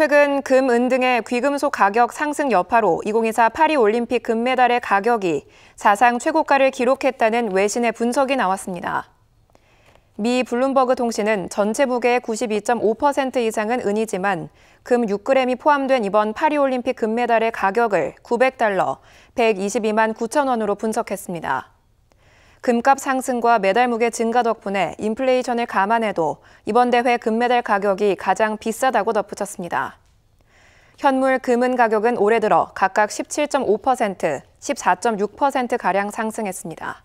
최근 금, 은 등의 귀금속 가격 상승 여파로 2024 파리올림픽 금메달의 가격이 사상 최고가를 기록했다는 외신의 분석이 나왔습니다. 미 블룸버그 통신은 전체 무게의 92.5% 이상은 은이지만 금 6g이 포함된 이번 파리올림픽 금메달의 가격을 900달러, 122만 9천 원으로 분석했습니다. 금값 상승과 메달 무게 증가 덕분에 인플레이션을 감안해도 이번 대회 금메달 가격이 가장 비싸다고 덧붙였습니다. 현물 금은 가격은 올해 들어 각각 17.5%, 14.6%가량 상승했습니다.